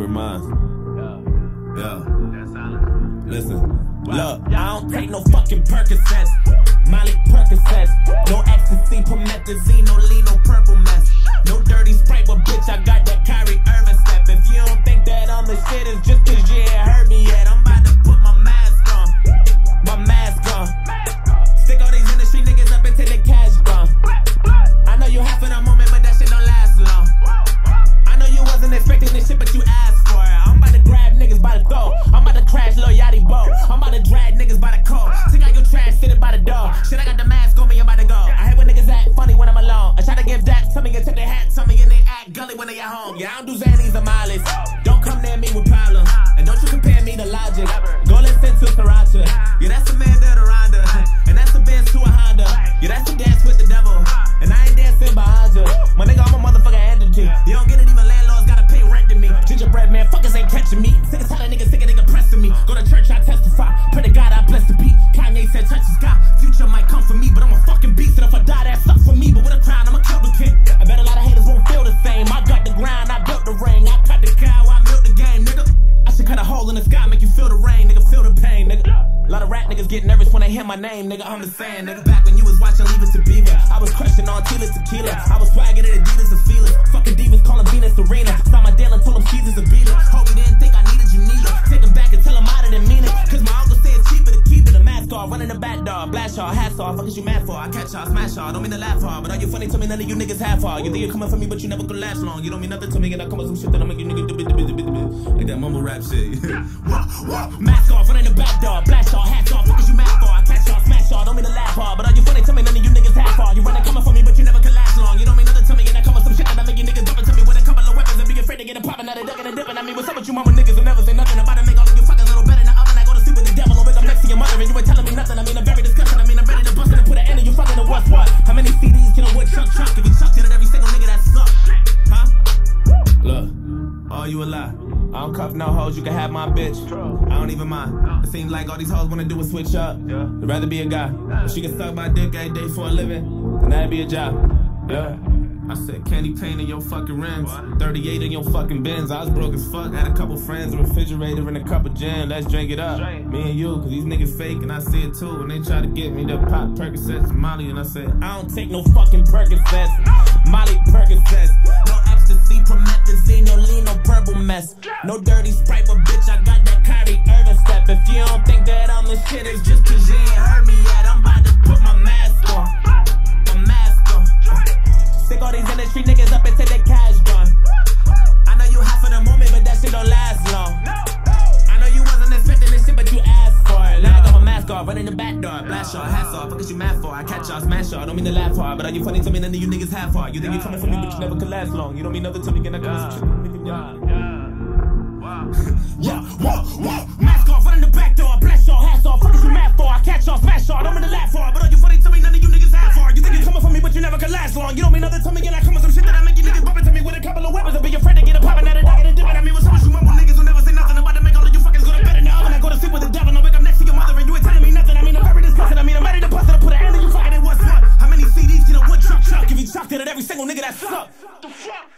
sober minds. Yeah. Listen. Look, I don't take no fucking Percocets. Molly Percocets. No ecstasy, promethazine, no about to drag niggas by the coat. Take out your trash, sit it by the door. Shit, I got the mask on me, I'm about to go. I hate when niggas act funny when I'm alone. I try to give that to me and take their hat to me and they act gully when they at home. Yeah, I don't do Xannies or Miley's. Don't come near me with problems. And don't you compare me to Logic. Go listen to Sriracha. Yeah, that's the Ronda. My name, nigga. I'm the same, nigga. Back when you was watching Leave It to Beaver, I was crushing on Tila Tequila. I was swagging at Adidas and feeling. Fucking divas calling Venus Serena. Saw my deal and told him she's a beater. Hope he didn't think I needed you neither. Take him back and tell him I didn't mean it. Cause my uncle said it's cheaper to keep it. A mask off, running the back door. Blast y'all, hats off. Fuck is you mad for? I catch y'all, smash y'all. Don't mean to laugh hard, but are you funny to me? None of you niggas have hard. You think you're coming for me, but you never could last long. You don't mean nothing to me, and I come with some shit that'll make you niggas do bit, do bit, do bit, bit. Like that mumble rap shit. Mask off, running the back door. Blast y'all, hats off. Fuck is you mad for? I y'all. Don't mean to laugh hard, but are you funny Tell me? None of you niggas have hard. You running coming for me, but you never could last long. You don't mean nothing to me, and I come with some shit that'll make you niggas dump to me with a couple of weapons and be afraid to get a poppin' out of ducking and dipping. I mean, what's up with you mama niggas who never say nothing about to make all of you fuckers a little better the oven? I go to sleep with the devil or wake up next to your mother and you ain't telling me nothing. I mean, I'm very disgusting. I mean, I'm ready to bust it and put an end to you fucking to what's what. How many CDs can a wood chuck chuck if you chucked it at no hoes, you can have my bitch. I don't even mind. It seems like all these hoes wanna do is switch up. They'd rather be a guy. She can suck my dick every day for a living, that'd be a job. Yeah. I said candy paint in your fucking rims, 38 in your fucking bins. I was broke as fuck, had a couple friends, a refrigerator and a cup of gin. Let's drink it up, me and you, cause these niggas fake and I see it too. And they try to get me to pop Percocets and Molly, and I said I don't take no fucking Percocets, Molly Percocets, no ecstasy, promethazine, no lean, no purple mess, no dirty just cause you ain't heard me yet. I'm about to put my mask on, my mask on. Stick all these industry niggas up until the cash gone. I know you hot for the moment, but that shit don't last long. I know you wasn't expecting this shit, but you asked for it. Now I got my mask off, running the back door. Blast y'all, hats off. Fuck is you mad for? I catch y'all, smash y'all. Don't mean to laugh hard, but are you funny to me? None of you niggas have hard. You think you coming for me, but you never could last long. You don't mean nothing to me, can I come? Yeah. single nigga that suck. The fuck?